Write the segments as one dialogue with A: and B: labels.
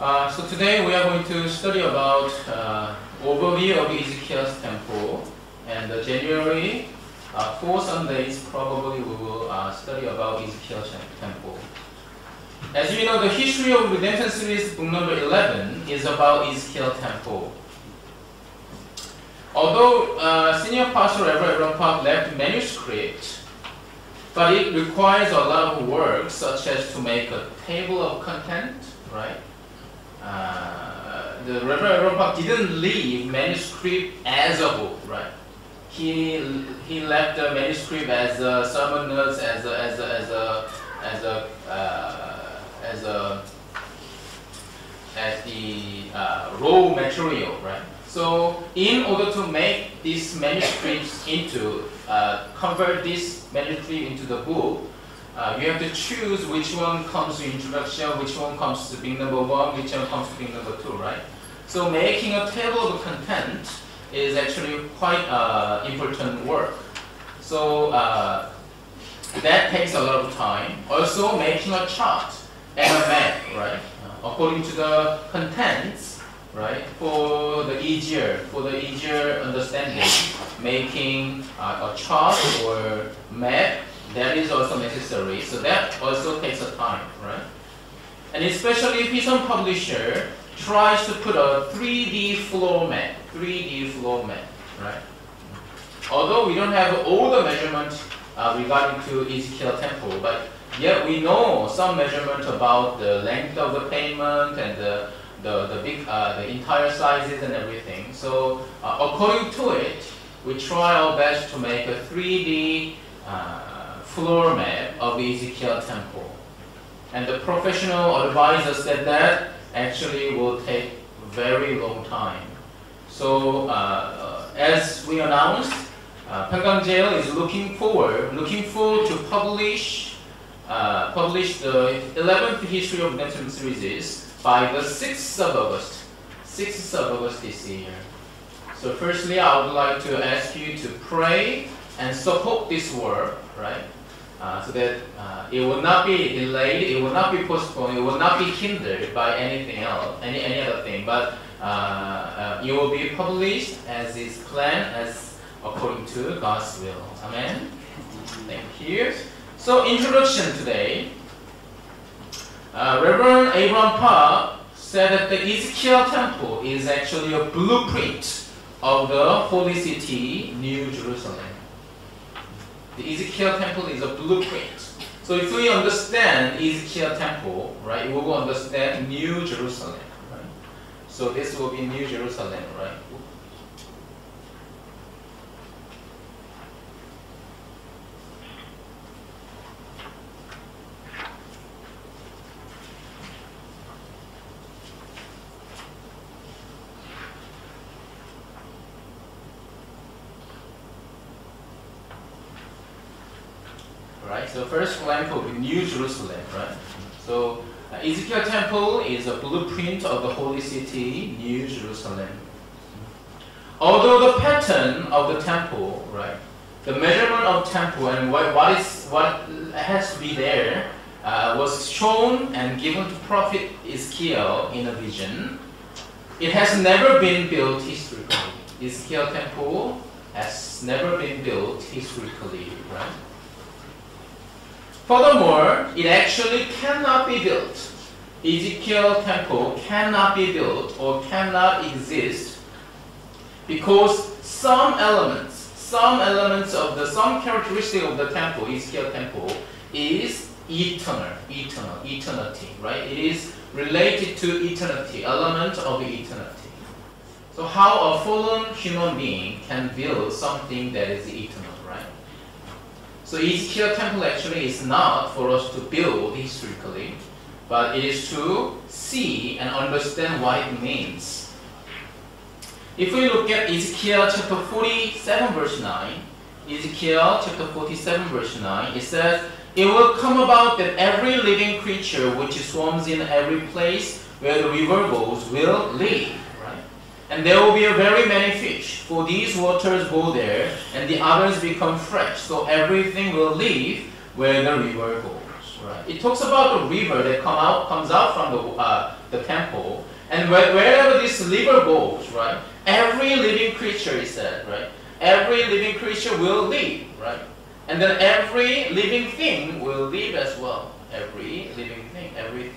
A: Uh, so today we are going to study about uh, overview of Ezekiel's temple and uh, January uh, four Sundays probably we will uh, study about Ezekiel's temple. As you know, the history of redemption series book number 11 is about Ezekiel temple. Although uh, senior pastor Reverend Park left manuscript, but it requires a lot of work, such as to make a table of content, right? Uh, the Reverend Park didn't leave manuscript as a book, right? He he left the manuscript as a sermon notes, as a as a as a as a uh, as a as the uh, raw material, right? So in order to make these manuscripts into, uh, convert this manuscript into the book, uh, you have to choose which one comes to introduction, which one comes to being number one, which one comes to being number two, right? So making a table of content is actually quite uh, important work. So uh, that takes a lot of time. Also making a chart and a map, right? according to the contents, right? For the easier, for the easier understanding, making uh, a chart or map that is also necessary. So that also takes a time, right? And especially if some publisher tries to put a 3D floor map, 3D floor map, right? Although we don't have all the measurements uh, regarding to Ezekiel temple, but yet we know some measurement about the length of the pavement and the the, the big, uh, the entire sizes and everything. So uh, according to it, we try our best to make a 3D uh, floor map of Ezekiel temple. And the professional advisor said that actually will take very long time. So uh, as we announced, uh, Jail is looking forward, looking forward to publish, uh, publish the 11th history of Redemption series by the 6th of August. 6th of August this year. So firstly, I would like to ask you to pray and support this work, right? Uh, so that uh, it will not be delayed, it will not be postponed, it will not be hindered by anything else, any, any other thing, but uh, uh it will be published as is planned, as according to God's will. Amen? Thank you. So introduction today. Uh, Reverend Abraham Park said that the Ezekiel temple is actually a blueprint of the holy city, New Jerusalem. The Ezekiel temple is a blueprint. So if we understand Ezekiel temple, right, we will understand New Jerusalem. Right? So this will be New Jerusalem, right? So first lamp will New Jerusalem, right? So uh, Ezekiel temple is a blueprint of the holy city, New Jerusalem. Although the pattern of the temple, right, the measurement of temple and what, what is what has to be there uh, was shown and given to prophet Ezekiel in a vision. It has never been built historically. Ezekiel temple has never been built historically, right? Furthermore, it actually cannot be built. Ezekiel temple cannot be built or cannot exist because some elements, some elements of the, some characteristic of the temple, Ezekiel temple, is eternal, eternal, eternity, right? It is related to eternity, element of eternity. So how a fallen human being can build something that is eternal? So Ezekiel temple actually is not for us to build historically, but it is to see and understand what it means. If we look at Ezekiel chapter 47 verse 9, Ezekiel chapter 47 verse 9, it says, It will come about that every living creature which swarms in every place where the river goes will live. And there will be a very many fish, for these waters go there, and the others become fresh. So everything will live where the river goes. Right. It talks about the river that come out comes out from the uh, the temple, and where, wherever this river goes, right, every living creature is said, right, every living creature will live, right, and then every living thing will live as well. Every living thing, right.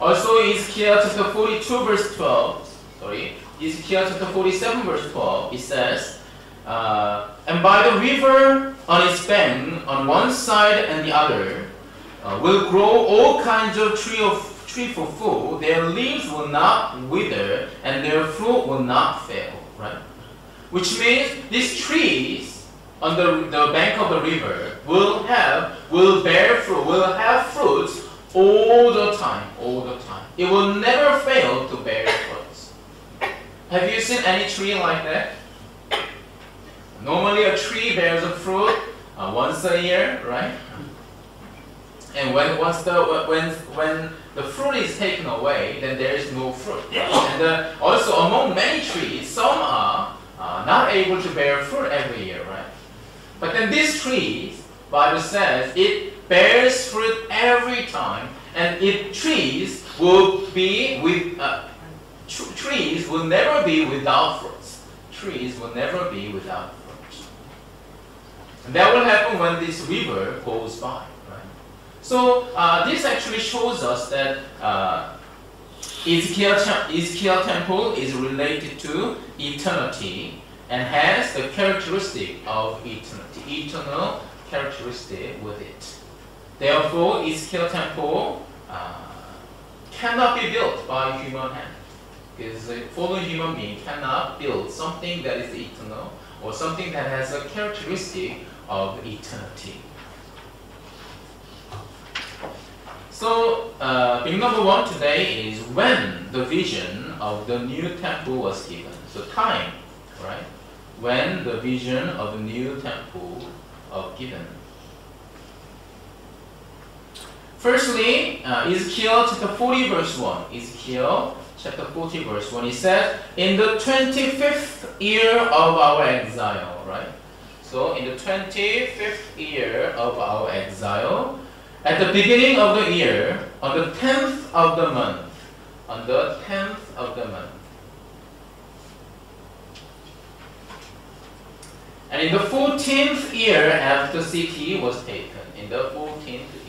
A: Also, Ezekiel chapter 42 verse 12. Sorry, Ezekiel chapter 47 verse 12. It says. Uh, and by the river on its bank, on one side and the other, uh, will grow all kinds of tree of tree for food. Their leaves will not wither, and their fruit will not fail. Right? Which means these trees on the, the bank of the river will have will bear fruit, will have fruits all the time, all the time. It will never fail to bear fruits. Have you seen any tree like that? Normally a tree bears a fruit uh, once a year, right? And when once the when when the fruit is taken away, then there is no fruit. And uh, also among many trees, some are uh, not able to bear fruit every year, right? But then these trees, Bible says, it bears fruit every time, and it trees will be with uh, tr trees will never be without fruits. Trees will never be without fruits. And that will happen when this river goes by. Right? So uh, this actually shows us that uh, Ezekiel, Ezekiel temple is related to eternity and has the characteristic of eternity, eternal characteristic with it. Therefore, Ezekiel temple uh, cannot be built by human hand. Because a fallen human being cannot build something that is eternal or something that has a characteristic of eternity. So, uh, number one today is when the vision of the new temple was given. So, time, right? When the vision of the new temple of given. Firstly, uh, Ezekiel chapter 40 verse 1. Ezekiel chapter 40 verse 1. It says, In the 25th year of our exile, right? So in the 25th year of our exile, at the beginning of the year, on the 10th of the month, on the 10th of the month, and in the 14th year after the city was taken, in the 14th year.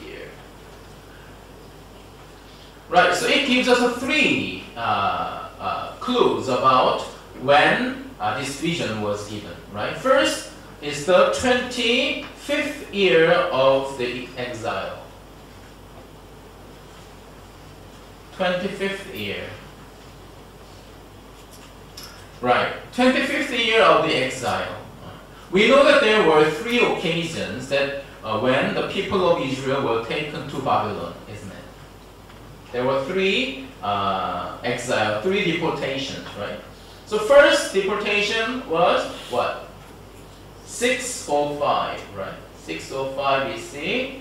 A: Right, so it gives us three uh, uh, clues about when uh, this vision was given, right? First, is the 25th year of the exile. 25th year. Right, 25th year of the exile. We know that there were three occasions that uh, when the people of Israel were taken to Babylon? There were three uh, exile, three deportations, right? So first deportation was what? 605, right? 605 BC.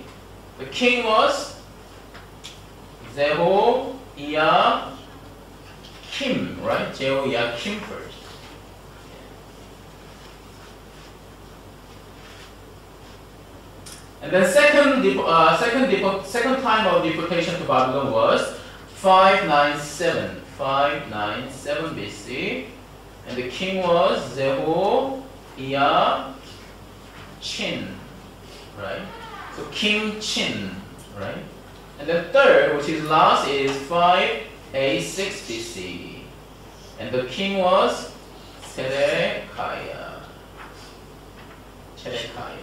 A: The king was Jehoiakim, right? Jehoiakim first. And then second, uh, second, second time of deportation to Babylon was 597, 597 BC. And the king was Jehoiakim. Chin, right? So King Chin, right? And the third, which is last, is 5A6 BC. And the king was Zedekiah. Zedekiah,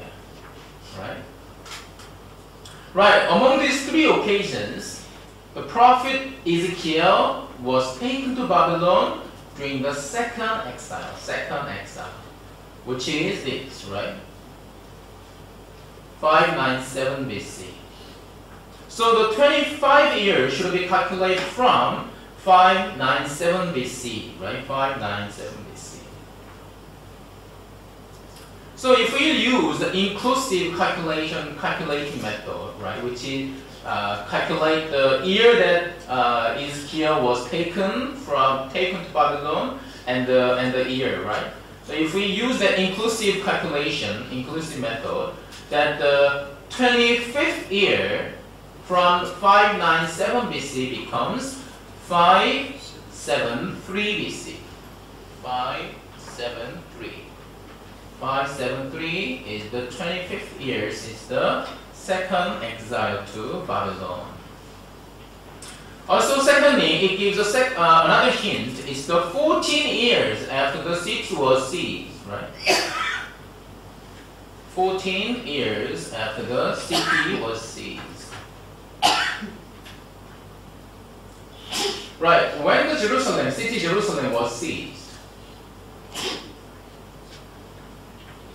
A: right? Right, among these three occasions, the prophet Ezekiel was taken to Babylon during the second exile, second exile, which is this, right? 597 BC. So the 25 years should be calculated from 597 BC, right? 597 BC. So if we use the inclusive calculation calculating method, right, which is uh, calculate the year that uh, was taken from taken to Babylon and the and the year, right? So if we use the inclusive calculation, inclusive method, that the 25th year from 597 BC becomes 573 BC. 573. 573 is the 25th year since the second exile to Babylon. Also, secondly, it gives a sec- uh, another hint. It's the 14 years after the city was seized, right? 14 years after the city was seized. Right, when the Jerusalem, city Jerusalem was seized,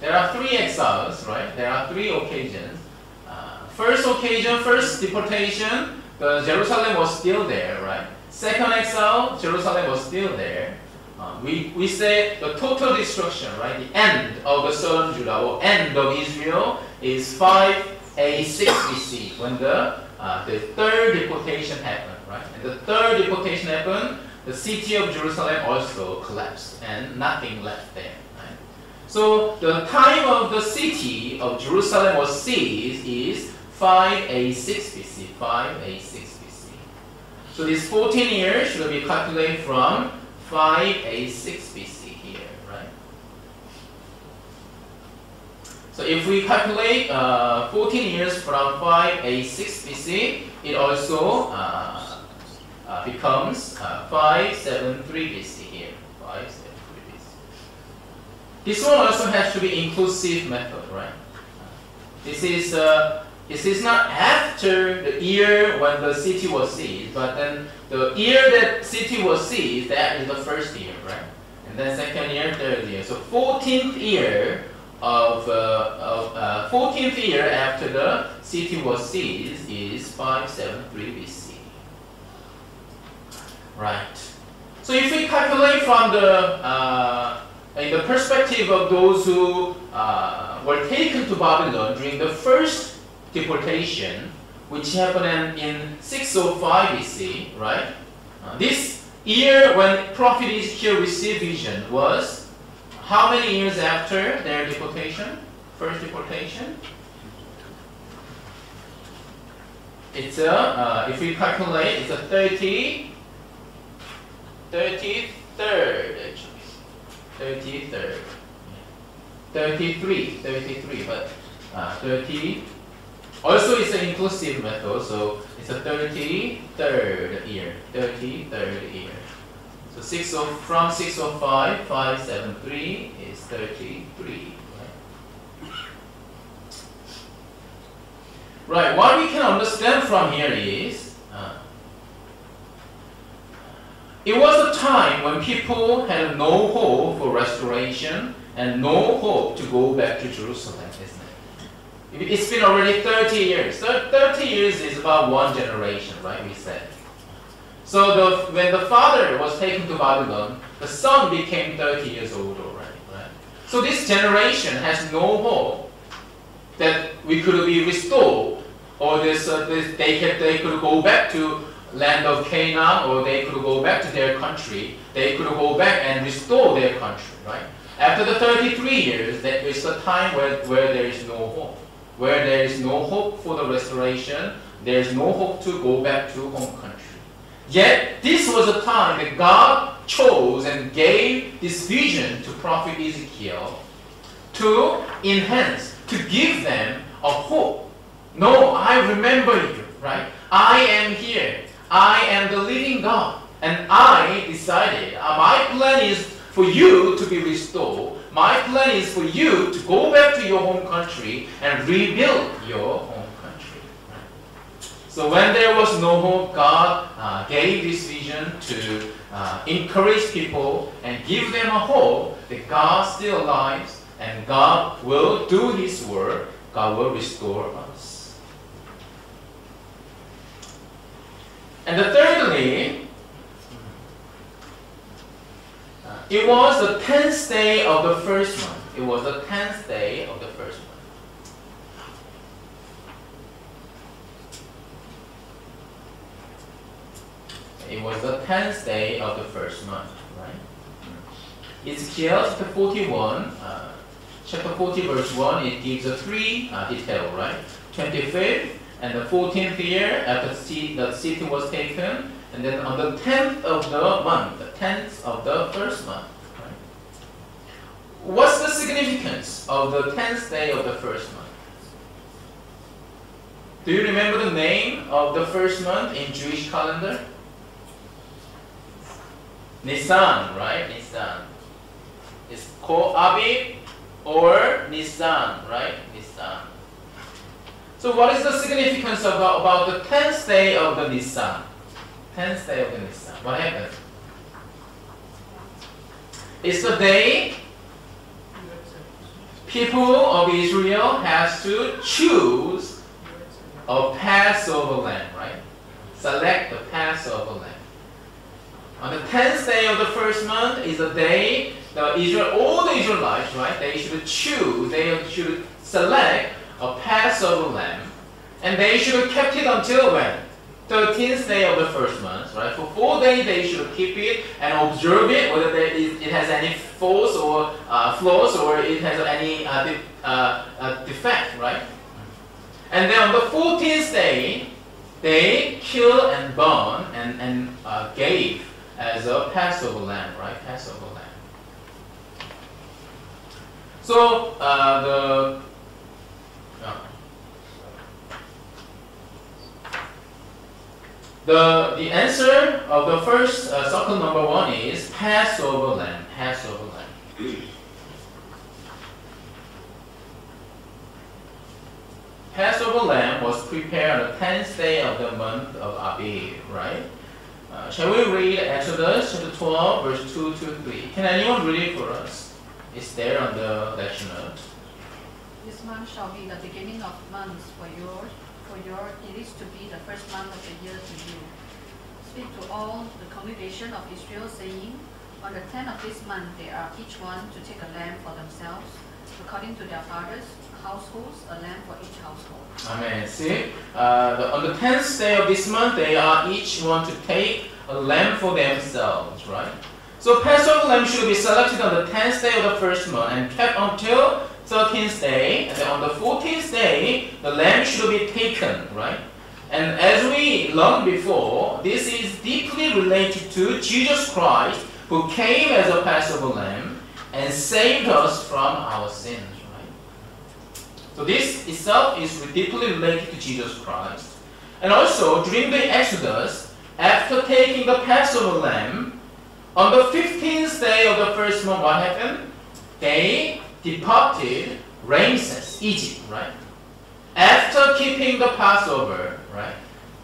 A: there are three exiles, right? There are three occasions. Uh, first occasion, first deportation, the Jerusalem was still there, right? Second exile, Jerusalem was still there. Uh, we, we say the total destruction, right? The end of the southern Judah or end of Israel is 586 BC when the, uh, the third deportation happened, right? And the third deportation happened, the city of Jerusalem also collapsed and nothing left there. So the time of the city of Jerusalem was seized is 586 BC, 586 BC. So these 14 years should be calculated from 586 BC here, right? So if we calculate uh, 14 years from 586 BC, it also uh, uh, becomes uh, 573 BC here. 573 BC. This one also has to be inclusive method, right? This is uh, this is not after the year when the city was seized, but then the year that city was seized, that is the first year, right? And then second year, third year. So 14th year of, uh, of uh, 14th year after the city was seized is 573 BC. Right. So if we calculate from the uh, in the perspective of those who uh, were taken to Babylon during the first deportation, which happened in 605 BC, right? Uh, this year when Prophet Ezekiel received vision was how many years after their deportation? First deportation? It's a, uh, if we calculate, it's a 30, 33rd actually. 33rd. 33, 33, but uh, 30, also, it's an inclusive method, so it's a 33rd year. 33rd year. So 6 of, from 605, 573 is 33. Right? right, what we can understand from here is uh, it was a time when people had no hope for restoration and no hope to go back to Jerusalem, isn't it? It's been already 30 years. 30 years is about one generation, right? We said. So the, when the father was taken to Babylon, the son became 30 years old already, right? So this generation has no hope that we could be restored, or this, uh, this they, they could go back to land of Canaan, or they could go back to their country. They could go back and restore their country, right? After the 33 years, that is the time where, where there is no hope where there is no hope for the restoration, there is no hope to go back to home country. Yet, this was a time that God chose and gave this vision to Prophet Ezekiel to enhance, to give them a hope. No, I remember you, right? I am the living God. And I decided, uh, my plan is for you to be restored my plan is for you to go back to your home country and rebuild your home country. So when there was no hope, God uh, gave this vision to uh, encourage people and give them a hope that God still lives and God will do His work. God will restore us. And the thirdly, It was the tenth day of the first month. It was the tenth day of the first month. It was the tenth day of the first month, right? Ezekiel chapter 41, uh, chapter 40 verse 1, it gives a three uh, detail, right? 25th and the 14th year after the city was taken, and then on the 10th of the month, the 10th of the first month. What's the significance of the 10th day of the first month? Do you remember the name of the first month in Jewish calendar? Nisan, right? Nisan. It's called Abib or Nisan, right? Nisan. So what is the significance about, about the 10th day of the Nisan? 10th day of the Nisan. What happened? It's the day people of Israel has to choose a Passover lamb, right? Select the Passover lamb. On the tenth day of the first month is the day the Israel, all the Israelites, right? They should choose, they should select a Passover lamb, and they should have kept it until when? 13th day of the first month, right? For four days they should keep it and observe it, whether it has any faults or uh, flaws or it has any uh, de uh, uh defect, right? And then on the 14th day, they kill and burn and, and uh, gave as a Passover lamb, right? Passover lamb. So uh, the The, the answer of the first uh, circle number one is Passover lamb. Passover lamb. Passover lamb was prepared on the tenth day of the month of Abib, right? Uh, shall we read Exodus chapter 12, verse 2 to 3? Can anyone read it for us? It's there on the lecture note.
B: This month shall be the beginning of months for yours for your, it is to be the first month of the year to you. Speak to all the congregation of Israel, saying, On the tenth of this month they are each one to take a lamb for themselves, according to their fathers' households, a lamb for each household.
A: Amen. See, uh, the, on the tenth day of this month, they are each one to take a lamb for themselves, right? So Passover lamb should be selected on the tenth day of the first month and kept until 13th day, and then on the 14th day, the lamb should be taken, right? And as we learned before, this is deeply related to Jesus Christ, who came as a Passover lamb and saved us from our sins, right? So this itself is deeply related to Jesus Christ. And also, during the Exodus, after taking the Passover lamb, on the 15th day of the first month, what happened? They departed Ramses, Egypt, right? After keeping the Passover, right?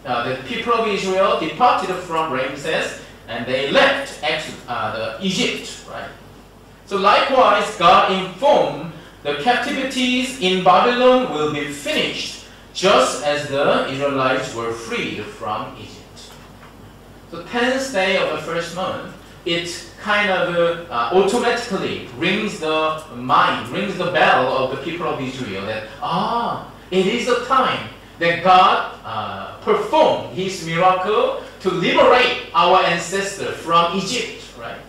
A: Uh, the people of Israel departed from Ramses and they left uh, the Egypt, right? So likewise, God informed the captivities in Babylon will be finished just as the Israelites were freed from Egypt. So 10th day of the first month, it kind of uh, automatically rings the mind, rings the bell of the people of Israel that, ah, it is a time that God uh, performed his miracle to liberate our ancestors from Egypt, right?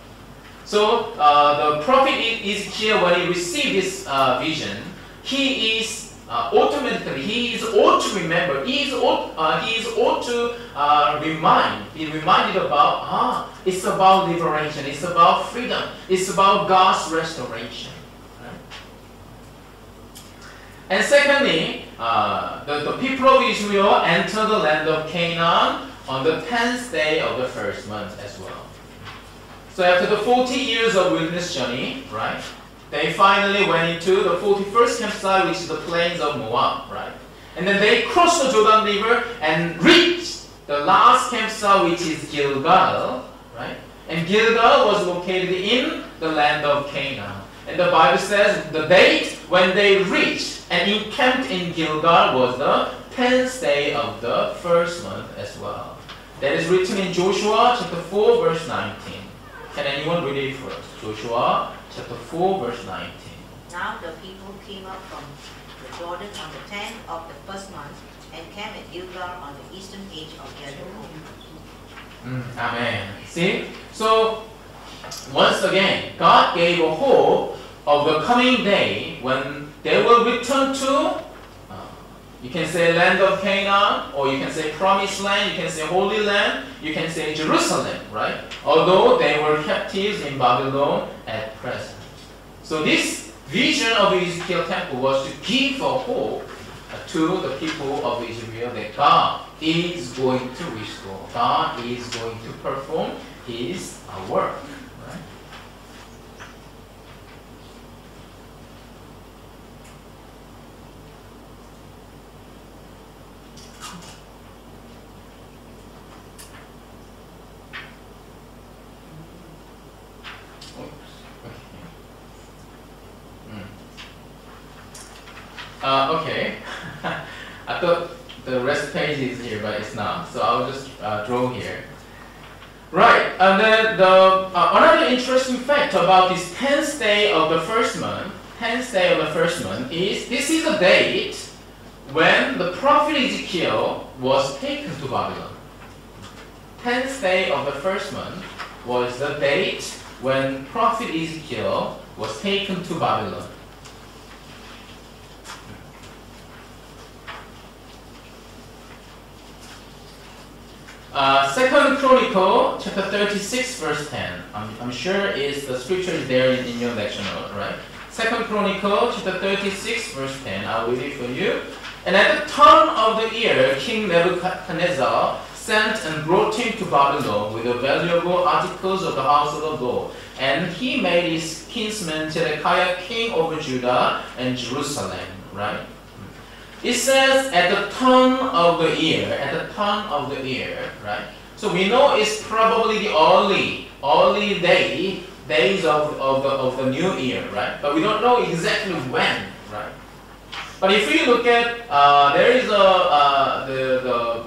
A: So uh, the prophet Ezekiel, when he received this uh, vision, he is uh, automatically he is ought to remember, he is ought, uh, he is ought to uh, remind, be reminded about, ah, it's about liberation, it's about freedom, it's about God's restoration. And secondly, uh, the, the people of Israel enter the land of Canaan on the 10th day of the first month as well. So after the 40 years of wilderness journey, right, they finally went into the 41st campsite, which is the plains of Moab, right? And then they crossed the Jordan River and reached the last campsite, which is Gilgal, right? And Gilgal was located in the land of Canaan. And the Bible says the date when they reached and encamped in Gilgal was the 10th day of the first month as well. That is written in Joshua chapter 4 verse 19. Can anyone read it for us? Joshua chapter 4, verse 19.
C: Now the people came up from the Jordan on the tenth of the first month and camped at Gilgal on the eastern edge of Jericho.
A: Mm, amen. See? So, once again, God gave a hope of the coming day when they will return to You can say land of Canaan, or you can say promised land, you can say holy land, you can say Jerusalem, right? Although they were captives in Babylon at present. So this vision of Ezekiel temple was to give a hope to the people of Israel that God is going to restore. God is going to perform his work. Uh, okay. I thought the rest page is here, but it's not. So I'll just uh, draw here. Right, and then the uh, another interesting fact about this 10th day of the first month, 10th day of the first month is this is the date when the prophet Ezekiel was taken to Babylon. 10th day of the first month was the date when prophet Ezekiel was taken to Babylon. Uh, Second Chronicle, chapter 36, verse 10. I'm, I'm sure is the scripture is there in, in your lecture note, right? Second Chronicle, chapter 36, verse 10. I'll read it for you. And at the turn of the year, King Nebuchadnezzar sent and brought him to Babylon with the valuable articles of the house of the Lord. And he made his kinsman Zedekiah king over Judah and Jerusalem, right? It says at the turn of the year, at the turn of the year, right? So we know it's probably the early, early day, days of, of, the, of the new year, right? But we don't know exactly when, right? But if you look at, uh, there is a, uh, the, the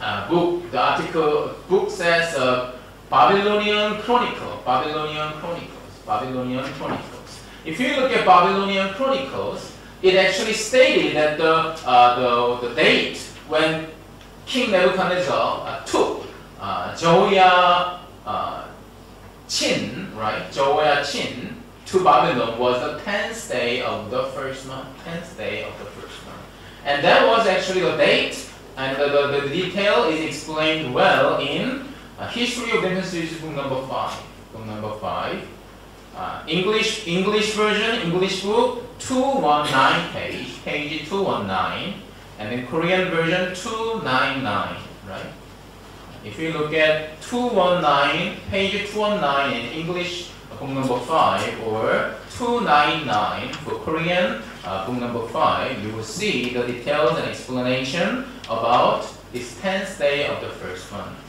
A: uh, book, the article, book says uh, Babylonian Chronicle, Babylonian Chronicles, Babylonian Chronicles. If you look at Babylonian Chronicles, it actually stated that the, uh, the, the date when King Nebuchadnezzar uh, took uh, Jehoiachin, right, Jehoiachin to Babylon was the 10th day of the first month, 10th day of the first month. And that was actually the date, and the, the, the detail is explained well in uh, History of the Series book number 5, book number 5. Uh, English English version, English book, 219 page, page 219, and then Korean version 299, right? If you look at 219, page 219 in English, uh, book number 5, or 299 for Korean, uh, book number 5, you will see the details and explanation about this 10th day of the first month.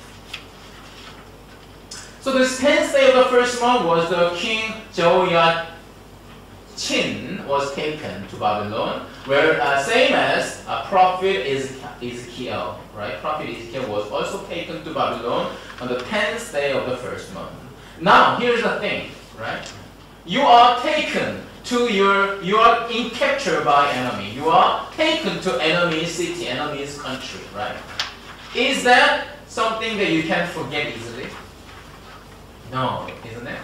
A: So the 10th day of the first month was the king Jehoiachin was taken to Babylon, where uh, same as uh, prophet Ezekiel, right? Prophet Ezekiel was also taken to Babylon on the 10th day of the first month. Now, here's the thing, right? You are taken to your, you are in capture by enemy. You are taken to enemy city, enemy's country, right? Is that something that you can forget easily? No, isn't it?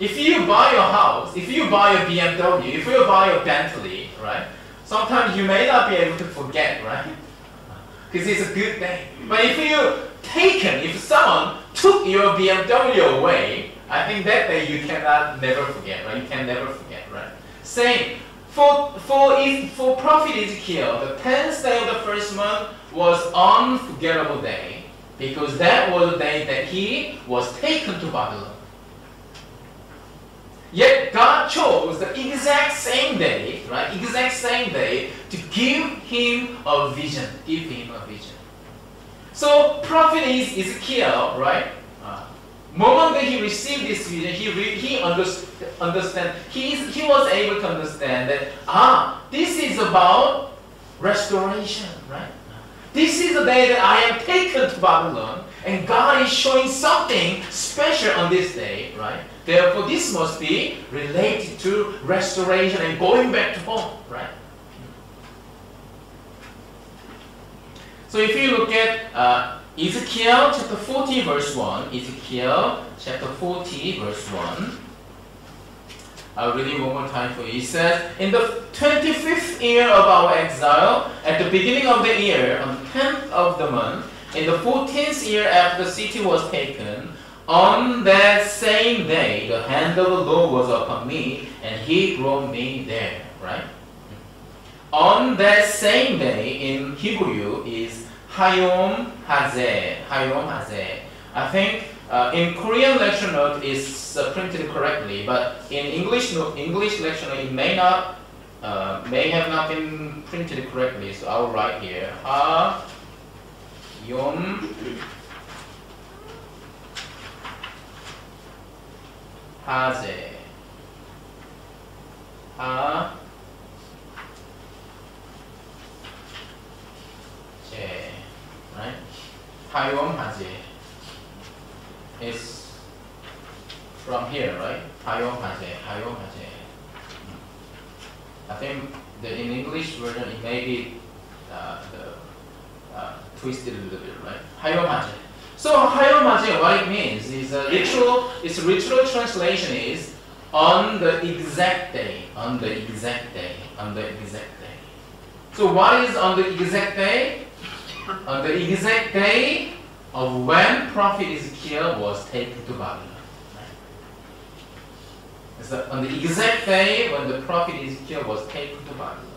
A: If you buy your house, if you buy a BMW, if you buy a Bentley, right? Sometimes you may not be able to forget, right? Because it's a good thing. But if you taken, if someone took your BMW away, I think that day you cannot never forget, right? You can never forget, right? Same. For, for, if for Prophet Ezekiel, the 10th day of the first month was unforgettable day because that was the day that he was taken to Babylon. Yet God chose the exact same day, right? Exact same day to give him a vision. Give him a vision. So prophet is Ezekiel, right? Uh, moment that he received this vision, he he understand. He is, he was able to understand that ah, this is about restoration, right? This is the day that I am Babylon, and God is showing something special on this day, right? Therefore, this must be related to restoration and going back to home, right? So if you look at uh, Ezekiel chapter 40 verse 1, Ezekiel chapter 40 verse 1, I'll read it one more time for you. It says, In the 25th year of our exile, at the beginning of the year, on the 10th of the month, in the 14th year after the city was taken, on that same day, the hand of the Lord was upon me, and he brought me there. Right? On that same day, in Hebrew, is Hayom Hazeh. Hayom Hazeh. I think uh, in Korean lecture note is uh, printed correctly, but in English no, English lecture note it may not uh, may have not been printed correctly. So I'll write here Ha Yom Haze. Ha. Je right? Hayom Haze. Is from here, right? Hayom Haze, Hayom Haze. I think the, in English version it may be uh, the, uh, twisted a little bit, right? Hayom Haze. So Hayom Haze, what it means is a literal, its literal translation is on the exact day, on the exact day, on the exact day. So what is on the exact day? On the exact day of when prophet Ezekiel was taken to Babylon. The, on the exact day when the prophet Ezekiel was taken to Babylon.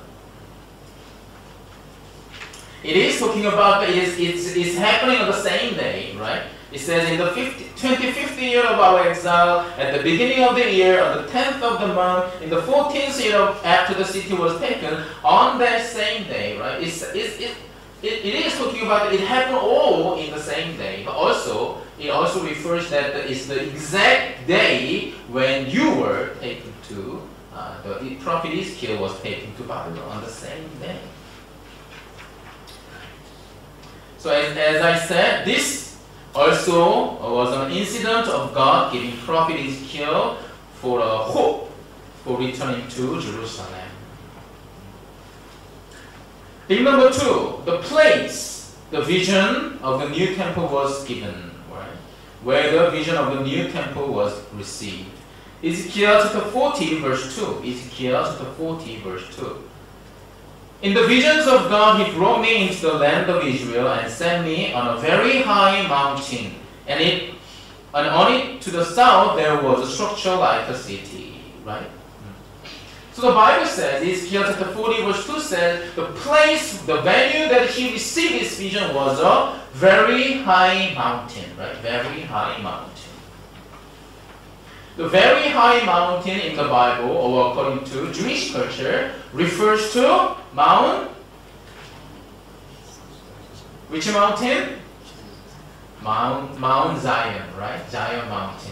A: It is talking about, it is, it's, it's happening on the same day, right? It says in the 50, 25th year of our exile, at the beginning of the year, on the 10th of the month, in the 14th year of, after the city was taken, on that same day, right? It's, it's, it, it, it is talking about it happened all in the same day, but also it also refers that it's the exact day when you were taken to uh, the prophet Ezekiel was taken to Babylon on the same day. So as, as I said, this also was an incident of God giving prophet Ezekiel for a hope for returning to Jerusalem. Thing number two, the place the vision of the new temple was given, right? Where the vision of the new temple was received. Ezekiel chapter 40, verse 2. Ezekiel chapter 40, verse 2. In the visions of God, He brought me into the land of Israel and sent me on a very high mountain. And it and on it to the south there was a structure like a city. Right? So the Bible says, it's Ezekiel chapter 40 verse 2 says, the place, the venue that he received his vision was a very high mountain, right? Very high mountain. The very high mountain in the Bible, or according to Jewish culture, refers to Mount. Which mountain? Mount Mount Zion, right? Zion Mountain.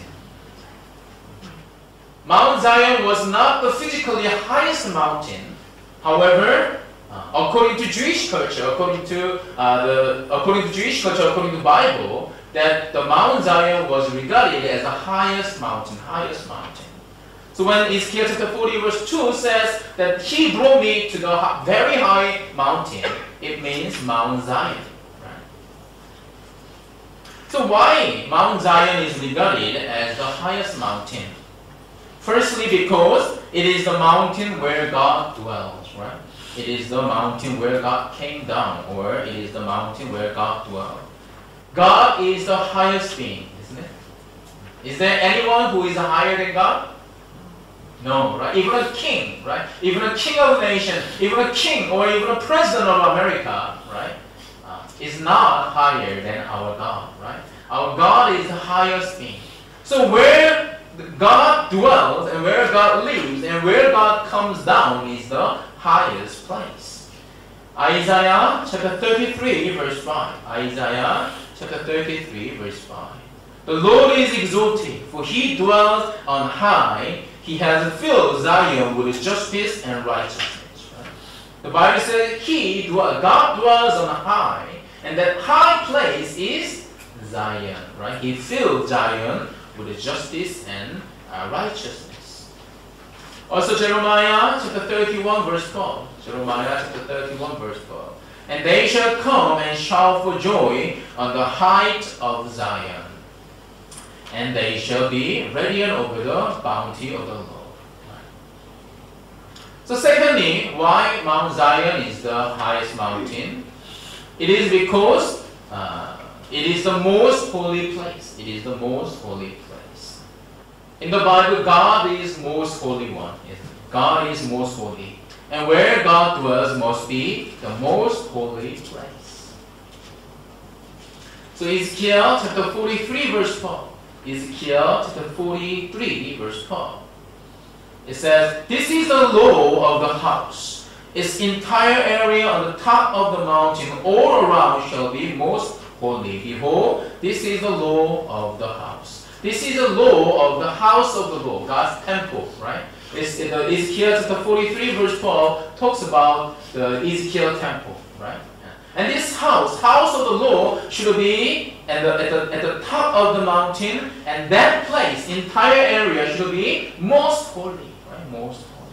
A: Mount Zion was not the physically highest mountain. However, uh, according to Jewish culture, according to uh, the according to Jewish culture, according to Bible, that the Mount Zion was regarded as the highest mountain, highest mountain. So when Ezekiel chapter 40 verse 2 says that he brought me to the very high mountain, it means Mount Zion. So why Mount Zion is regarded as the highest mountain? Firstly, because it is the mountain where God dwells, right? It is the mountain where God came down, or it is the mountain where God dwells. God is the highest being, isn't it? Is there anyone who is higher than God? No, right? Even a king, right? Even a king of a nation, even a king or even a president of America, right? Uh, is not higher than our God, right? Our God is the highest being. So where God dwells and where God lives and where God comes down is the highest place. Isaiah chapter 33 verse 5. Isaiah chapter 33 verse 5. The Lord is exalted, for he dwells on high. He has filled Zion with justice and righteousness. Right? The Bible says he dwell, God dwells on high, and that high place is Zion. Right? He filled Zion with his justice and uh, righteousness. Also Jeremiah chapter 31 verse 12. Jeremiah chapter 31 verse 12. And they shall come and shout for joy on the height of Zion. And they shall be radiant over the bounty of the Lord. So secondly, why Mount Zion is the highest mountain? It is because uh, it is the most holy place. It is the most holy place. In the Bible, God is most holy one. God is most holy. And where God dwells must be the most holy place. So Ezekiel chapter 43 verse 12. Ezekiel chapter 43 verse 12. It says, This is the law of the house. Its entire area on the top of the mountain all around shall be most holy. Behold, this is the law of the house. This is the law of the house of the Lord, God's temple, right? It's, the Ezekiel chapter 43 verse 12 talks about the Ezekiel temple, right? And this house, house of the Lord, should be at the, at, the, at the top of the mountain, and that place, entire area, should be most holy, right? Most holy.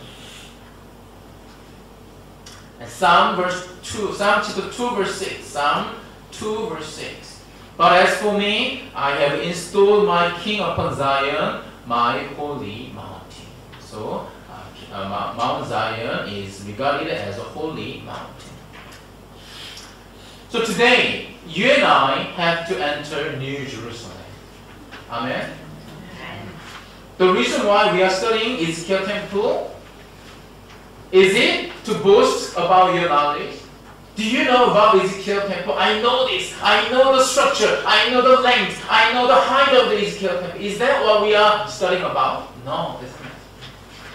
A: And Psalm verse 2, Psalm chapter 2 verse 6, Psalm 2 verse 6. But as for me, I have installed my king upon Zion, my holy mountain. So, uh, uh Mount Zion is regarded as a holy mountain. So today, you and I have to enter New Jerusalem. Amen. The reason why we are studying Ezekiel Temple is it to boast about your knowledge? Do you know about Ezekiel Temple? I know this. I know the structure. I know the length. I know the height of the Ezekiel Temple. Is that what we are studying about? No, that's not.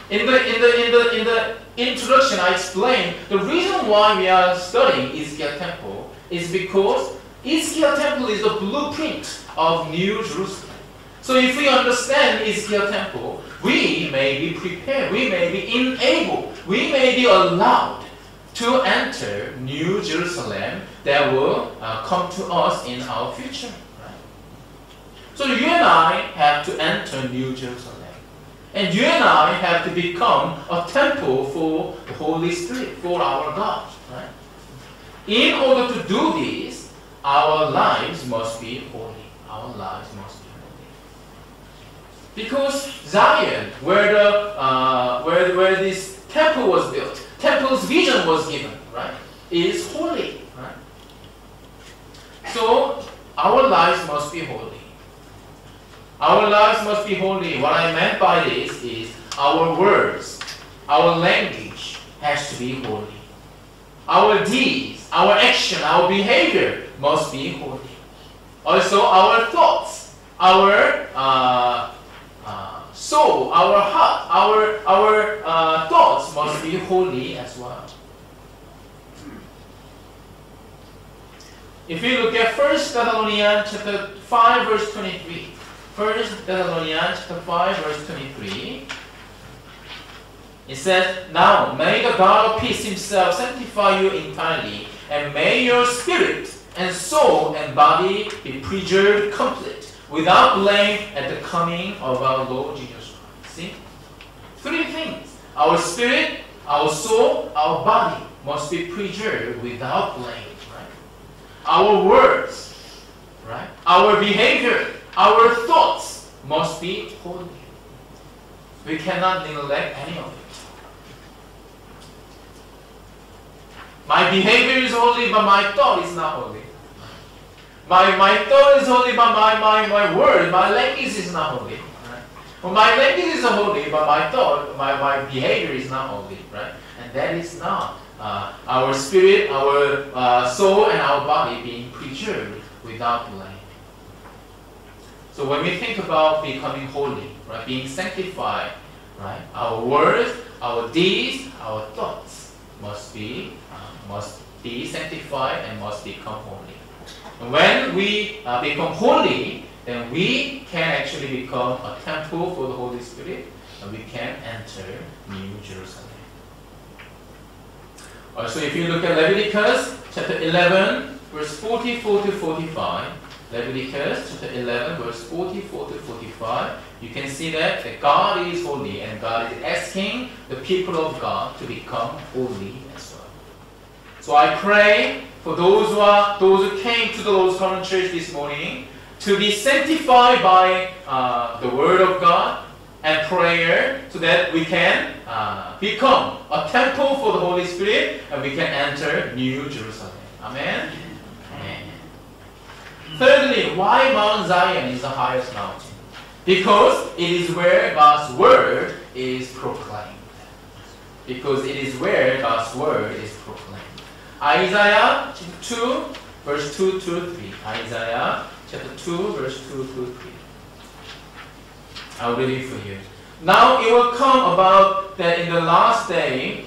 A: In the, in the, in the, in the introduction, I explained the reason why we are studying Ezekiel Temple is because Ezekiel temple is the blueprint of New Jerusalem. So if we understand Ezekiel temple, we may be prepared, we may be enabled, we may be allowed to enter New Jerusalem that will uh, come to us in our future. So you and I have to enter New Jerusalem. And you and I have to become a temple for the Holy Spirit, for our God. In order to do this, our lives must be holy. Our lives must be holy. Because Zion, where the uh, where where this temple was built, temple's vision was given, right, is holy, right. So our lives must be holy. Our lives must be holy. What I meant by this is our words, our language has to be holy. Our deeds, our action, our behavior must be holy. Also, our thoughts, our uh, uh, soul, our heart, our, our uh, thoughts must be holy as well. If you look at 1 Thessalonians chapter 5 verse 23, 1 Thessalonians chapter 5 verse 23, it says, Now may the God of peace himself sanctify you entirely, and may your spirit and soul and body be preserved complete, without blame at the coming of our Lord Jesus Christ. See? Three things. Our spirit, our soul, our body must be preserved without blame. Right? Our words, right? Our behavior, our thoughts must be holy. We cannot neglect any of it. My behavior is holy, but my thought is not holy. My, my thought is holy, but my, my, my word, my language is not holy. Right? My language is holy, but my thought, my, my behavior is not holy. Right? And that is not uh, our spirit, our uh, soul, and our body being preserved without blame. So when we think about becoming holy, right, being sanctified, right, our words, our deeds, our thoughts must be must be sanctified and must become holy. When we uh, become holy, then we can actually become a temple for the Holy Spirit and we can enter New Jerusalem. Also, if you look at Leviticus chapter 11, verse 44 to 45, Leviticus chapter 11, verse 44 to 45, you can see that, that God is holy and God is asking the people of God to become holy so I pray for those who are those who came to the Lord's Covenant Church this morning to be sanctified by uh, the Word of God and prayer so that we can uh, become a temple for the Holy Spirit, and we can enter New Jerusalem. Amen. Amen. Thirdly, why Mount Zion is the highest mountain? Because it is where God's word is proclaimed. Because it is where God's word is proclaimed. Isaiah 2, verse 2 to 3. Isaiah chapter 2, verse 2 to 3. I'll read it for you. Now it will come about that in the last day,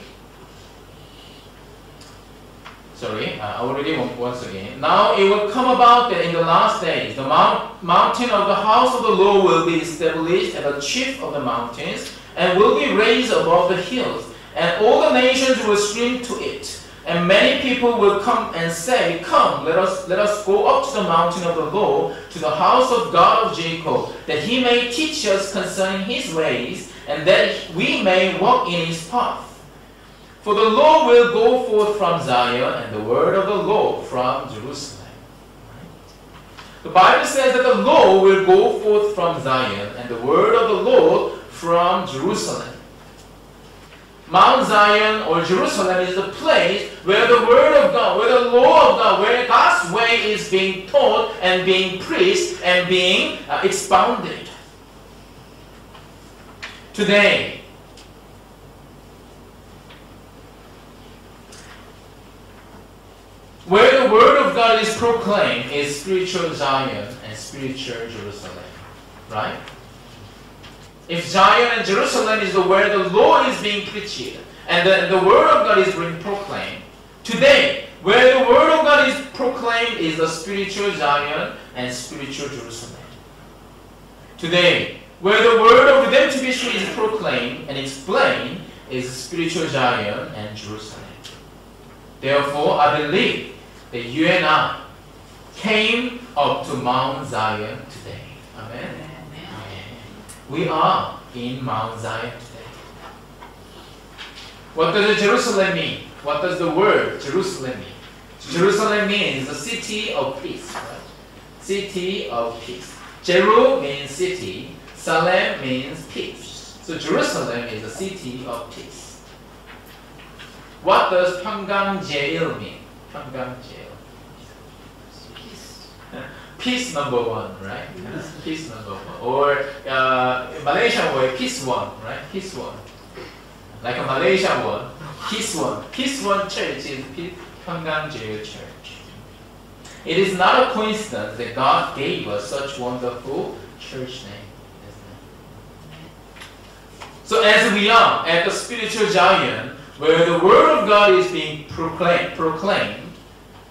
A: sorry, uh, I will read it once again. Now it will come about that in the last days, the mount, mountain of the house of the Lord will be established at the chief of the mountains, and will be raised above the hills, and all the nations will stream to it. And many people will come and say, Come, let us, let us go up to the mountain of the Lord, to the house of God of Jacob, that he may teach us concerning his ways, and that we may walk in his path. For the Lord will go forth from Zion, and the word of the Lord from Jerusalem. The Bible says that the Lord will go forth from Zion, and the word of the Lord from Jerusalem. Mount Zion or Jerusalem is the place where the Word of God, where the law of God, where God's way is being taught and being preached and being uh, expounded. Today, where the Word of God is proclaimed is spiritual Zion and spiritual Jerusalem. Right? If Zion and Jerusalem is the where the law is being preached and the, the word of God is being proclaimed, today, where the word of God is proclaimed is the spiritual Zion and spiritual Jerusalem. Today, where the word of redemptive history is proclaimed and explained is spiritual Zion and Jerusalem. Therefore, I believe that you and I came up to Mount Zion today. Amen. We are in Mount Zion today. What does Jerusalem mean? What does the word Jerusalem mean? Jerusalem means the city of peace. Right? City of peace. Jeru means city. Salem means peace. So Jerusalem is the city of peace. What does Pyungkang Cheil mean? Pyungkang Cheil. Peace number one, right? Peace number one. Or uh, Malaysian word, peace one, right? Peace one. Like a Malaysian one, peace one. Peace one church is Pyungkang Cheil Church. It is not a coincidence that God gave us such wonderful church name. So as we are at the spiritual Zion, where the word of God is being proclaimed, proclaimed,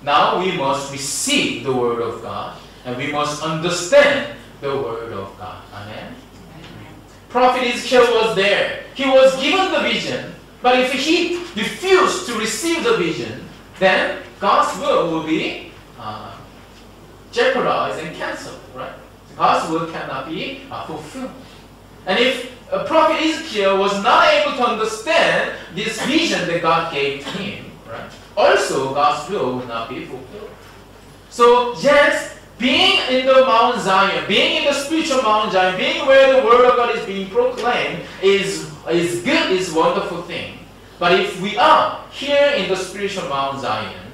A: now we must receive the word of God and we must understand the word of God. Amen. Prophet Ezekiel was there. He was given the vision, but if he refused to receive the vision, then God's will will be uh, jeopardized and cancelled, right? God's will cannot be uh, fulfilled. And if a prophet Ezekiel was not able to understand this vision that God gave him, right? Also, God's will will not be fulfilled. So, yes, being in the Mount Zion, being in the spiritual Mount Zion, being where the Word of God is being proclaimed is, is good, is wonderful thing. But if we are here in the spiritual Mount Zion,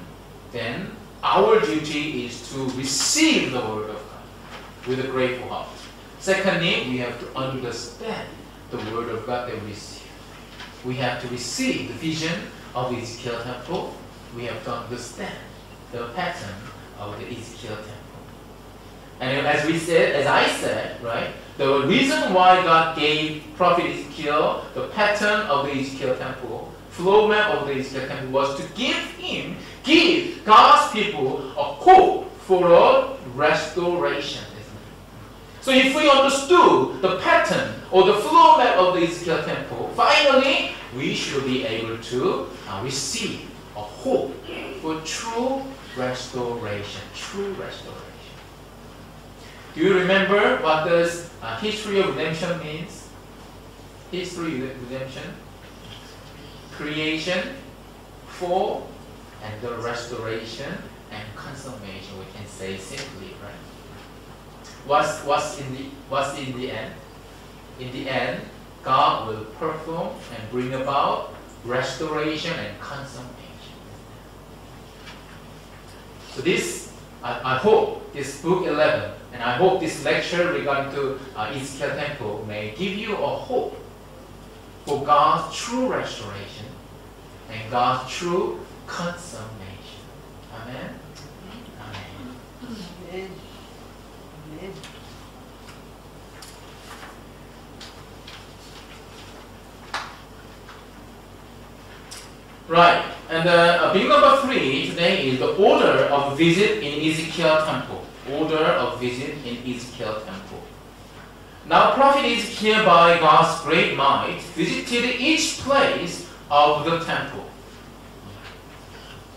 A: then our duty is to receive the Word of God with a grateful heart. Secondly, we have to understand the Word of God that we receive. We have to receive the vision of the Ezekiel temple. We have to understand the pattern of the Ezekiel temple. And as we said, as I said, right, the reason why God gave Prophet Ezekiel the pattern of the Ezekiel temple, flow map of the Ezekiel temple, was to give him, give God's people a hope for a restoration. So if we understood the pattern or the flow map of the Ezekiel temple, finally we should be able to uh, receive a hope for true restoration, true restoration. Do you remember what does uh, history of redemption means? History of redemption, creation, fall, and the restoration and consummation. We can say simply, right? What's what's in the what's in the end? In the end, God will perform and bring about restoration and consummation. So this, I, I hope, this book 11, and I hope this lecture regarding to uh, Ezekiel Temple may give you a hope for God's true restoration and God's true consummation. Amen. Amen.
B: Amen. Amen.
A: Right, and uh, big number three today is the order of visit in Ezekiel temple. Order of visit in Ezekiel temple. Now, prophet Ezekiel, by God's great might, visited each place of the temple.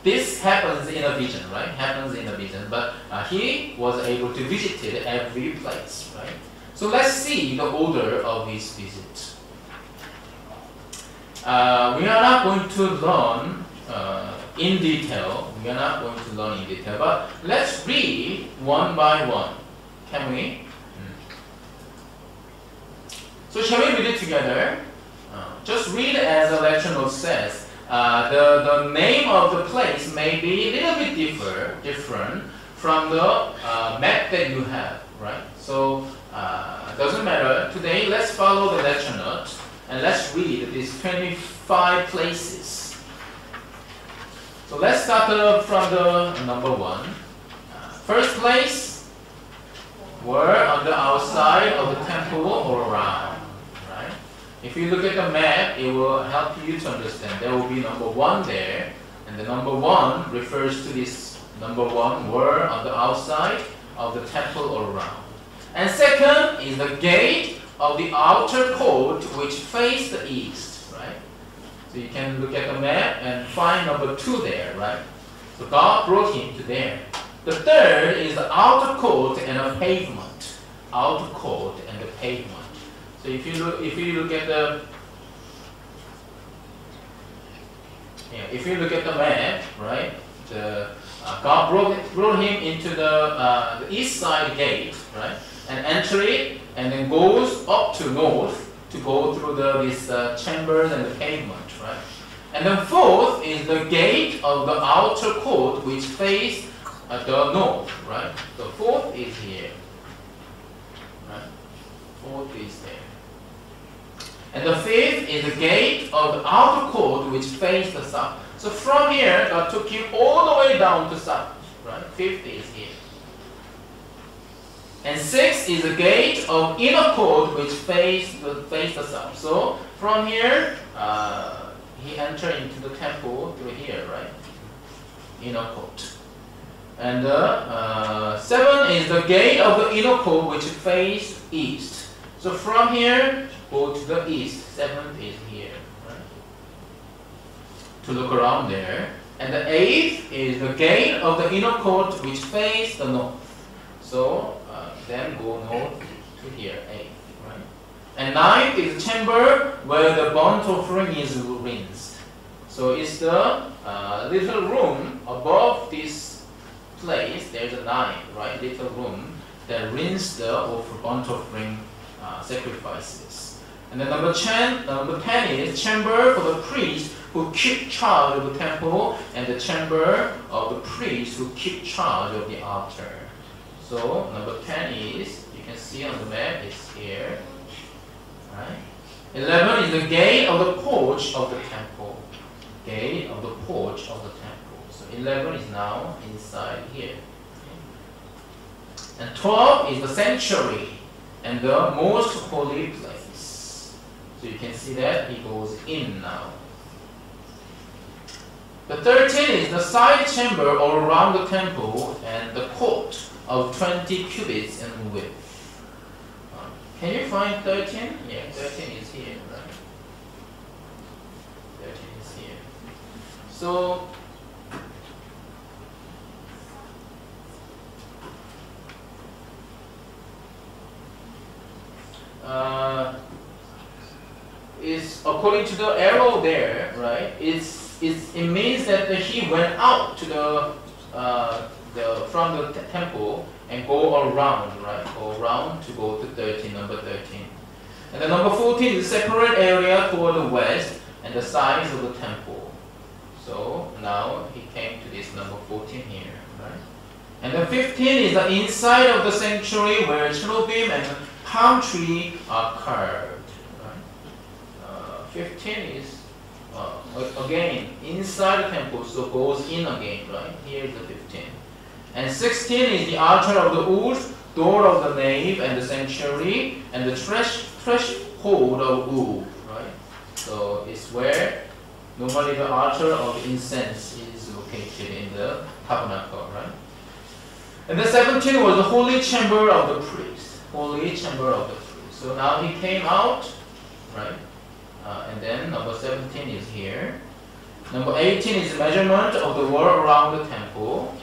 A: This happens in a vision, right? Happens in a vision, but uh, he was able to visit every place, right? So let's see the order of his visit. Uh, we are not going to learn uh, in detail. We are not going to learn in detail, but let's read one by one. Can we? So shall we read it together? Uh, just read as the lecture note says. Uh, the, the name of the place may be a little bit differ, different from the uh, map that you have, right? So uh, doesn't matter. Today, let's follow the lecture note and let's read these 25 places. So let's start from the number one. First place were on the outside of the temple or around. Right? If you look at the map, it will help you to understand. There will be number one there, and the number one refers to this number one were on the outside of the temple or around. And second is the gate of the outer court which face the east? So you can look at the map and find number two there, right? So God brought him to there. The third is the outer court and the pavement. Outer court and the pavement. So if you look, if you look at the yeah, if you look at the map, right, the uh, God brought, brought him into the, uh, the east side gate, right, and enter it, and then goes up to north to go through the these uh, chambers and the pavement, right. And then fourth is the gate of the outer court which face uh, the north, right. The fourth is here, right. Fourth is there. And the fifth is the gate of the outer court which face the south. So from here, God took him all the way down to south. Right? Fifth is here. And 6 is the gate of inner court which face the face the south. So from here, uh, he entered into the temple through here, right? Inner court. And uh, uh, seven is the gate of the inner court which face east. So from here, go to the east. Seventh is here, right? To look around there. And the eighth is the gate of the inner court which face the north. So then go north to here, eighth, right? And ninth is the chamber where the burnt offering is rinsed. So it's the uh, little room above this place. There's a nine, right? Little room that rinse the offer, burnt offering uh, sacrifices. And then number 10, number 10 is chamber for the priest who keep charge of the temple and the chamber of the priest who keep charge of the altar. So number 10 is, you can see on the map, it's here. Right? 11 is the gate of the porch of the temple. Gate of the porch of the temple. So 11 is now inside here. And 12 is the sanctuary and the most holy place. So you can see that he goes in now. The 13 is the side chamber all around the temple and the court of 20 cubits in width. Uh, Can you find 13? Yeah, 13 is here, right? 13 is here. So, uh, is according to the arrow there, right? It's, it's it means that he went out to the uh, the from the temple and go around, right? Go around to go to 13, number 13. And the number 14 is a separate area toward the west, and the size of the temple. So now he came to this number 14 here, right? And then 15 is the inside of the sanctuary where cherubim and palm tree are carved. Right? Uh, 15 is uh, again inside the temple, so goes in again, right? Here is the 15. And 16 is the altar of the wood, door of the nave and the sanctuary, and the thresh, threshold of wood, right? So it's where normally the altar of incense is located in the tabernacle, right? And the 17 was the holy chamber of the priest. Holy chamber of the priest. So now he came out, right? Uh, and then number 17 is here. Number 18 is the measurement of the wall around the temple.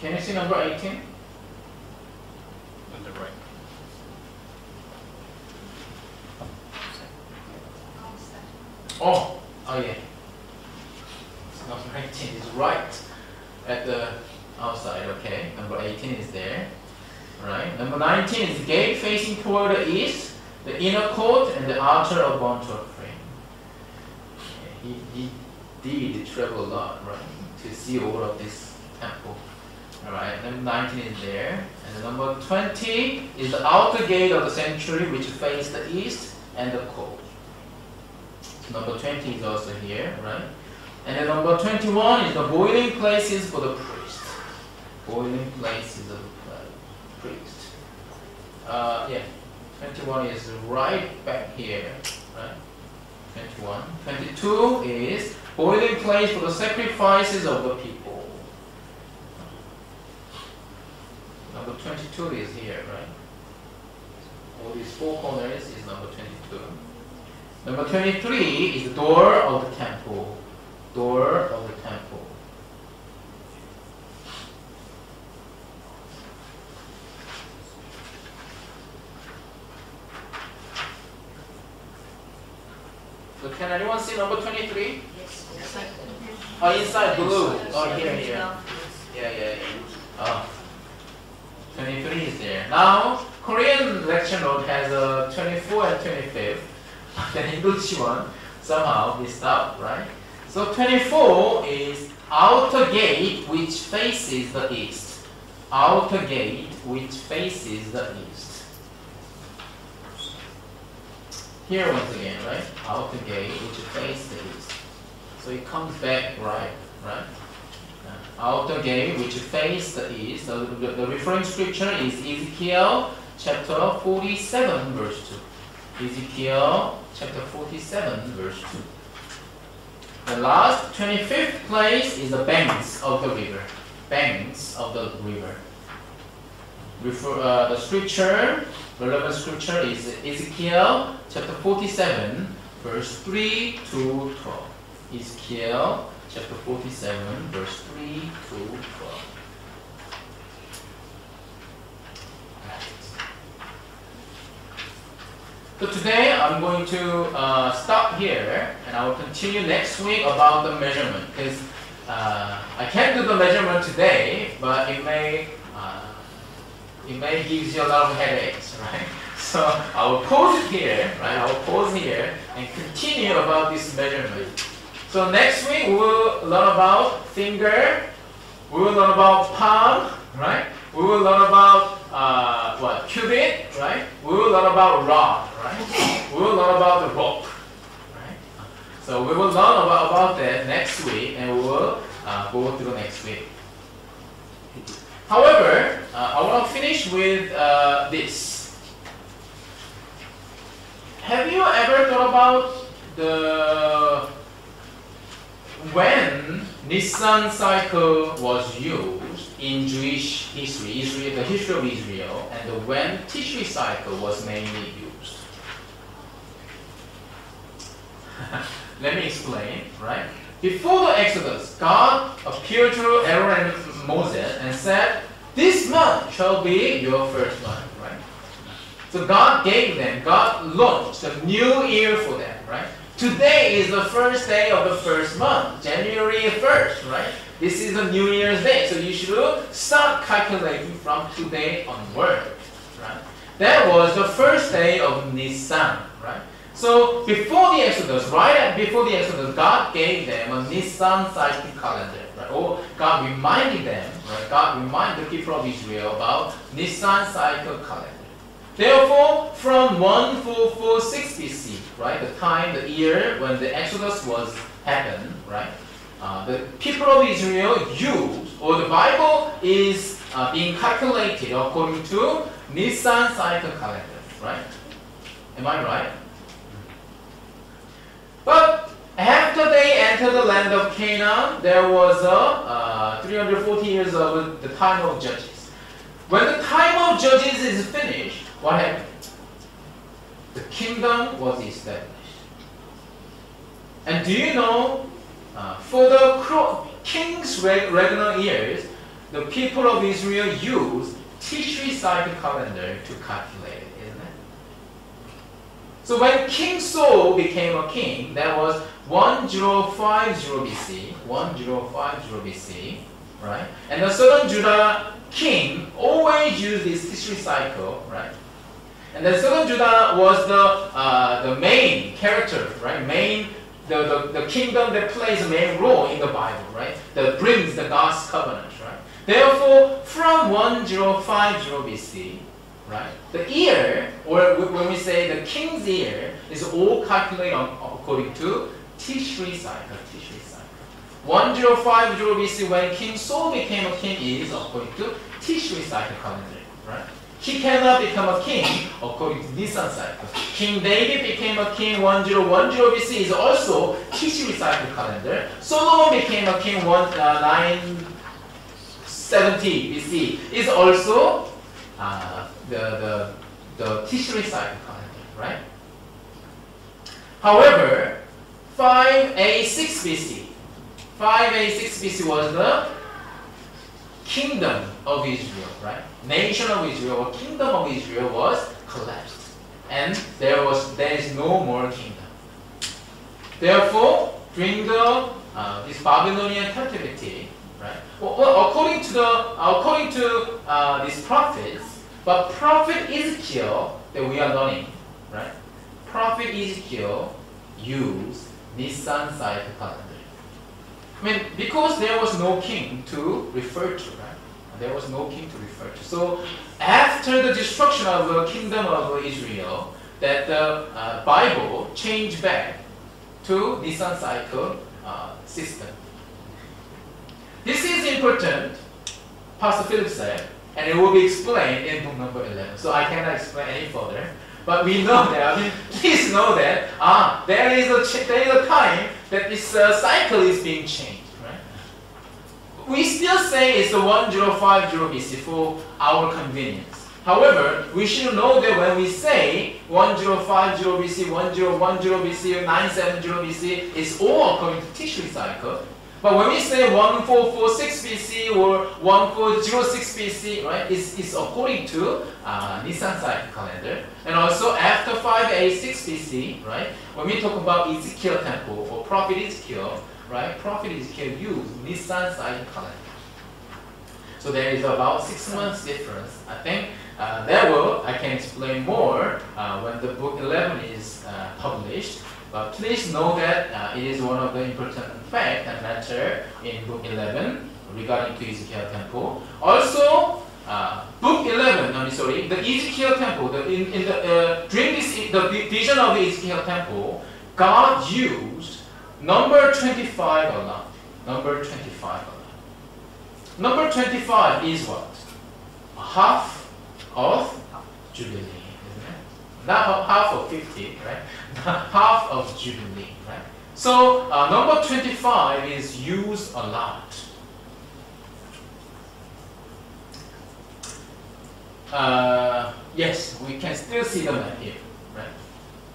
A: Can you see number 18?
D: On the right.
A: Oh, oh yeah. It's number 18 is right at the outside, okay. Number 18 is there. Right. Number 19 is the gate facing toward the east, the inner court, and the altar of burnt offering. Yeah, he, he did travel a lot, right, to see all of this temple. Alright, number 19 is there. And the number 20 is the outer gate of the sanctuary which faces the east and the court. Number 20 is also here, right? And then number 21 is the boiling places for the priest. Boiling places of the priest. Uh, yeah, 21 is right back here, right? 21. 22 is boiling place for the sacrifices of the people. Number 22 is here, right? All these four corners is number 22. Number 23 is the door of the temple. Door of the temple. So can anyone see number 23?
C: Yes.
A: Oh, inside blue. Oh, here, here. Yeah, yeah, yeah. Oh. 23 is there. Now, Korean lecture note has a 24 and 25. The English one somehow missed out, right? So 24 is outer gate which faces the east. Outer gate which faces the east. Here once again, right? Outer gate which faces the east. So it comes back right, right? Uh, outer gate which face the east. So the, the referring scripture is Ezekiel chapter 47 verse 2. Ezekiel chapter 47 verse 2. The last 25th place is the banks of the river. Banks of the river. Refer, uh, the scripture, relevant scripture is Ezekiel chapter 47 verse 3 to 12. Ezekiel chapter 47, verse 3 to 12. So today I'm going to uh, stop here and I will continue next week about the measurement because uh, I can't do the measurement today, but it may uh, it may give you a lot of headaches, right? So I will pause here, right? I will pause here and continue about this measurement. So next week we will learn about finger, we will learn about palm, right? We will learn about uh, what cubit, right? We will learn about rod, right? We will learn about the rope, right? So we will learn about, about that next week, and we will uh, go through next week. However, uh, I want to finish with uh, this. Have you ever thought about the when Nisan cycle was used in Jewish history, Israel, the history of Israel, and the when Tishri cycle was mainly used. Let me explain, right? Before the Exodus, God appeared to Aaron and Moses and said, This month shall be your first month, right? So God gave them, God launched a new year for them, right? Today is the first day of the first month, January 1st, right? This is the New Year's Day, so you should start calculating from today onward, right? That was the first day of Nisan, right? So before the Exodus, right before the Exodus, God gave them a Nisan cycle calendar, right? Or God reminded them, right? God reminded the people of Israel about Nisan cycle calendar. Therefore, from 1446 BC, right, the time, the year when the Exodus was happened, right, uh, the people of Israel used, or the Bible is uh, being calculated according to Nisan cycle calendar, right? Am I right? But after they entered the land of Canaan, there was a uh, 340 years of the time of judges. When the time of judges is finished, what happened? The kingdom was established. And do you know, uh, for the king's reg- regular years, the people of Israel used Tishri cycle calendar to calculate it, isn't it? So when King Saul became a king, that was 1050 BC, 1050 BC, right? And the southern Judah king always used this Tishri cycle, right? And the southern Judah was the uh, the main character, right? Main the, the, the kingdom that plays a main role in the Bible, right? That brings the God's covenant, right? Therefore, from 1050 BC, right? The year, or when we say the king's year, is all calculated according to Tishri cycle. Tishri cycle. 1050 BC, when King Saul became a king, is according to Tishri cycle calendar, right? He cannot become a king according to Nisan cycle. King David became a king 1010 BC is also Tishri cycle calendar. Solomon became a king uh, 970 BC is also uh, the, the, the Tishri cycle calendar, right? However, 5A6 BC, 5A6 BC was the kingdom of Israel, right? Nation of Israel or kingdom of Israel was collapsed. And there was there is no more kingdom. Therefore, during the uh, this Babylonian captivity, right? Well, well, according to the according to uh, these prophets, but prophet Ezekiel that we are learning, right? Prophet Ezekiel used Nisan cycle calendar. I mean, because there was no king to refer to, right? There was no king to refer to. So after the destruction of the kingdom of Israel, that the uh, Bible changed back to Nisan cycle uh, system. This is important, Pastor Philip said, and it will be explained in book number 11. So I cannot explain any further. But we know that, I mean, please know that, ah, there is a, there is a time that this uh, cycle is being changed? We still say it's the 1050 BC for our convenience. However, we should know that when we say 1050 BC, 1010 BC, 970 BC, it's all according to Tishri cycle. But when we say 1446 BC or 1406 BC, right, it's, it's according to uh, Nisan cycle calendar. And also after 586 BC, right, when we talk about Ezekiel temple or Prophet Ezekiel, right, Prophet Ezekiel used Nisan cycle calendar. So there is about six months difference. I think uh, that will, I can explain more uh, when the book 11 is uh, published. But please know that uh, it is one of the important fact and matter in book 11 regarding to Ezekiel temple. Also, uh, book 11, I'm sorry, the Ezekiel temple, the, in, in the, uh, during this, the vision of the Ezekiel temple, God used number 25 a lot. Number 25 a lot. Number 25 is what? Half of Jubilee? Not half of 50, right? half of Jubilee, right? So uh, number 25 is used a lot. Uh, yes, we can still see the map here, right?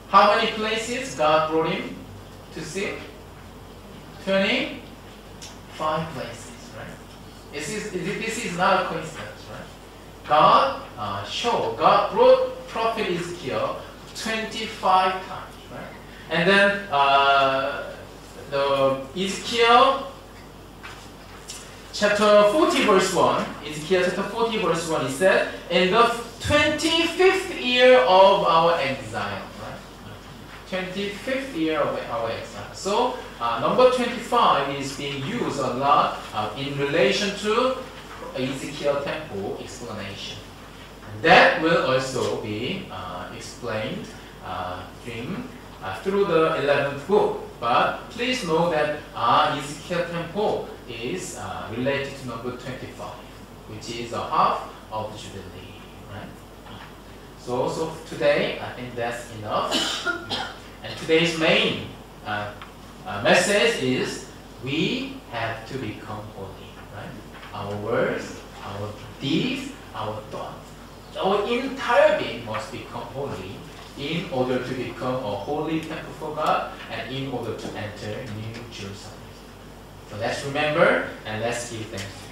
A: How many places God brought him to see? 25 places, right? This is, this is not a coincidence, right? God uh, showed, God brought prophet Ezekiel 25 times, right? And then uh, the Ezekiel chapter 40 verse 1, Ezekiel chapter 40 verse 1, he said, in the 25th year of our exile? 25th year of our exam. So uh, number 25 is being used a lot uh, in relation to Ezekiel temple explanation. And that will also be uh, explained uh, during, uh, through the 11th book. But please know that uh, Ezekiel temple is uh, related to number 25, which is a half of the Jubilee. So, so today, I think that's enough. and today's main uh, uh, message is we have to become holy. Right? Our words, our deeds, our thoughts. Our entire being must become holy in order to become a holy temple for God and in order to enter New Jerusalem. So let's remember and let's give thanks